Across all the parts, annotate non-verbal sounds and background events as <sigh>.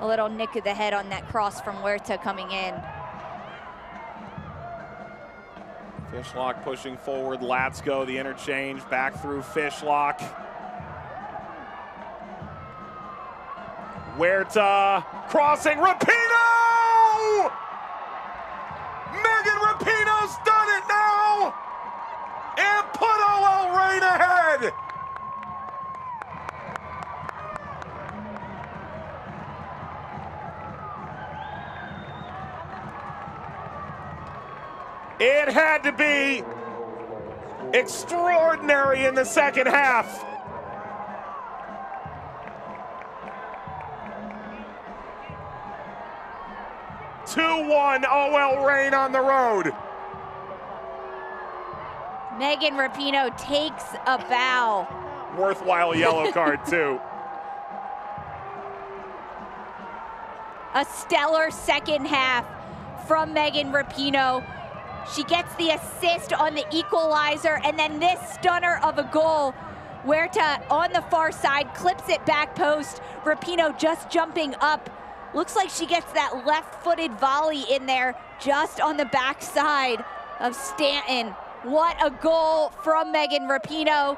a little nick of the head on that cross from Huerta coming in. Fishlock pushing forward. Latsko, the interchange back through Fishlock. Huerta crossing. Rapinoe! Megan Rapinoe's done it now! And put OL Reign ahead! It had to be extraordinary in the second half. Two one OL Reign on the road. Megan Rapinoe takes a bow. Worthwhile yellow card <laughs> too. A stellar second half from Megan Rapinoe. She gets the assist on the equalizer, and then this stunner of a goal. Huerta on the far side clips it back post. Rapinoe just jumping up. Looks like she gets that left footed volley in there just on the back side of Stanton. What a goal from Megan Rapinoe.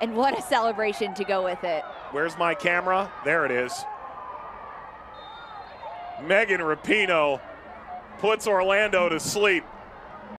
And what a celebration to go with it. Where's my camera? There it is. Megan Rapinoe puts Orlando to sleep.